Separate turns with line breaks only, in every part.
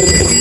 Thank you.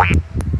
Bye.